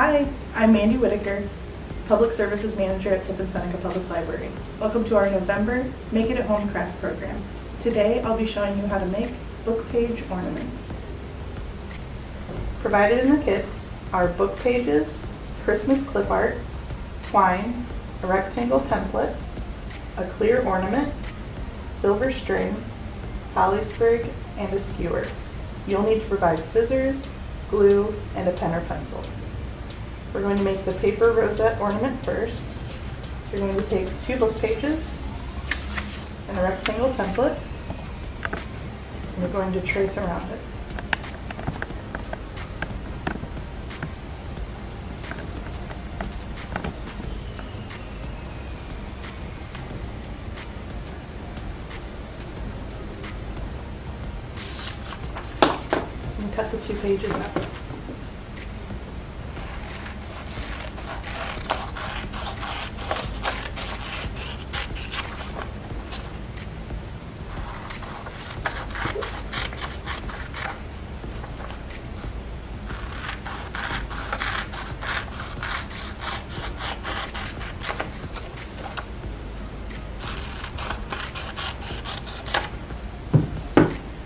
Hi, I'm Mandi Whitaker, Public Services Manager at Tiffin Seneca Public Library. Welcome to our November Make It at Home craft program. Today I'll be showing you how to make book page ornaments. Provided in the kits are book pages, Christmas clip art, twine, a rectangle template, a clear ornament, silver string, holly sprig, and a skewer. You'll need to provide scissors, glue, and a pen or pencil. We're going to make the paper rosette ornament first. You're going to take two book pages and a rectangle template, and we're going to trace around it. Cut the two pages up.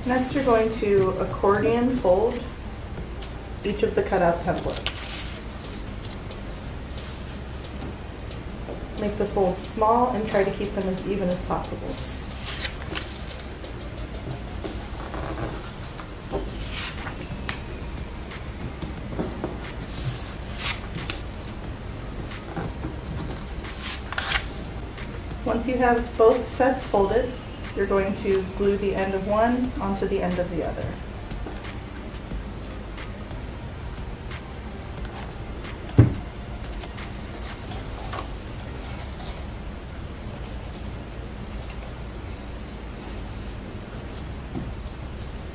Next, you're going to accordion fold each of the cutout templates. Make the folds small and try to keep them as even as possible. Once you have both sets folded, you're going to glue the end of one onto the end of the other.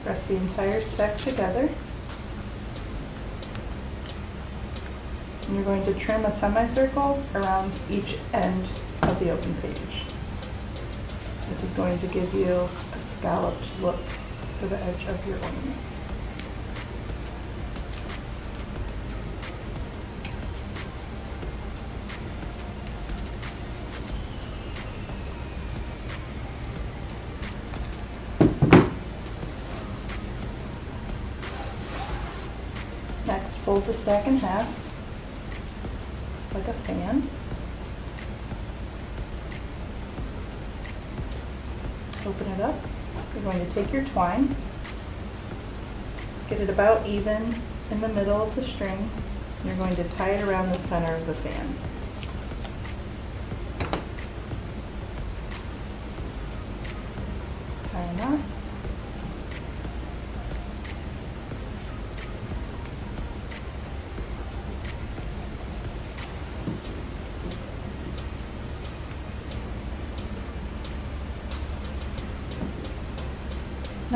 Press the entire stack together. And you're going to trim a semicircle around each end of the open page. This is going to give you a scalloped look to the edge of your ornament. Next, fold the stack in half, like a fan. Open it up. You're going to take your twine, get it about even in the middle of the string. You're going to tie it around the center of the fan.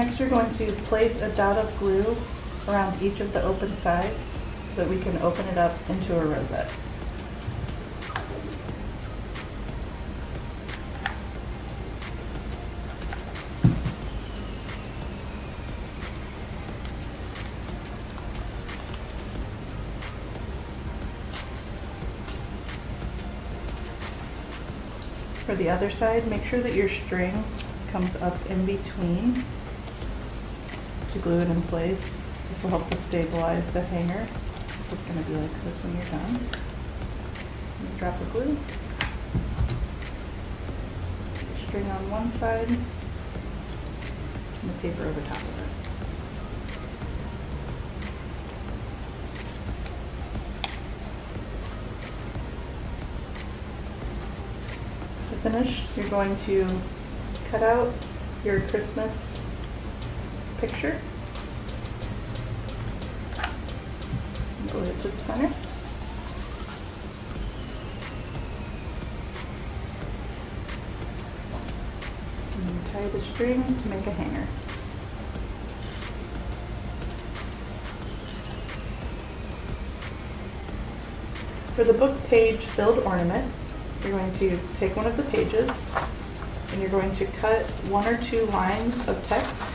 Next, you're going to place a dot of glue around each of the open sides so that we can open it up into a rosette. For the other side, make sure that your string comes up in between to glue it in place. This will help to stabilize the hanger. It's going to be like this when you're done. You drop the glue. String on one side and the paper over top of it. To finish, you're going to cut out your Christmas picture. Glue it to the center. And tie the string to make a hanger. For the book page filled ornament, you're going to take one of the pages and you're going to cut one or two lines of text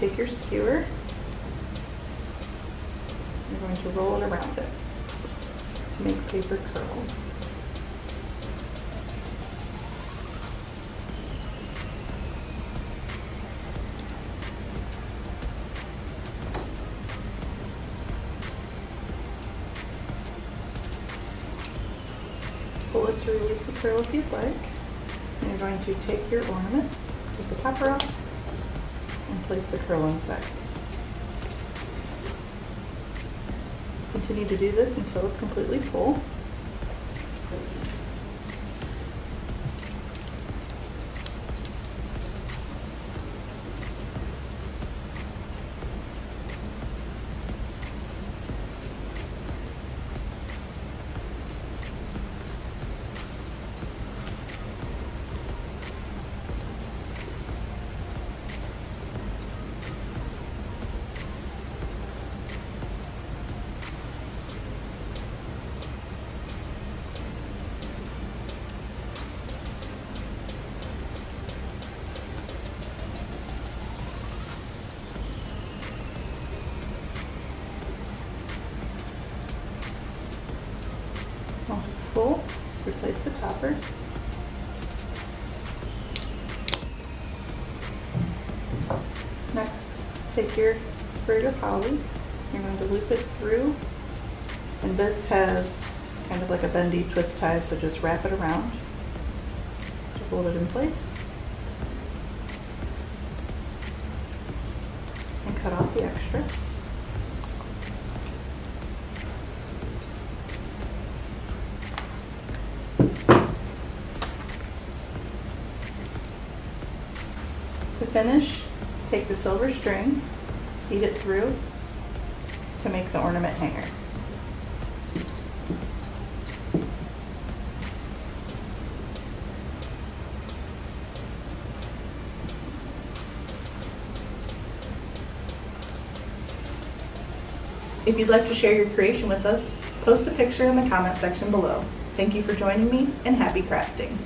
your skewer. You're going to roll it around it to make paper curls. Pull it to release the curl if you'd like. And you're going to take your ornament, take the topper off, and place the curl inside. Continue to do this until it's completely full. Once replace the topper. Next, take your sprig of holly. You're going to loop it through. And this has kind of like a bendy twist tie, so just wrap it around to hold it in place. And cut off the extra. Finish, take the silver string, feed it through to make the ornament hanger. If you'd like to share your creation with us, post a picture in the comment section below. Thank you for joining me and happy crafting.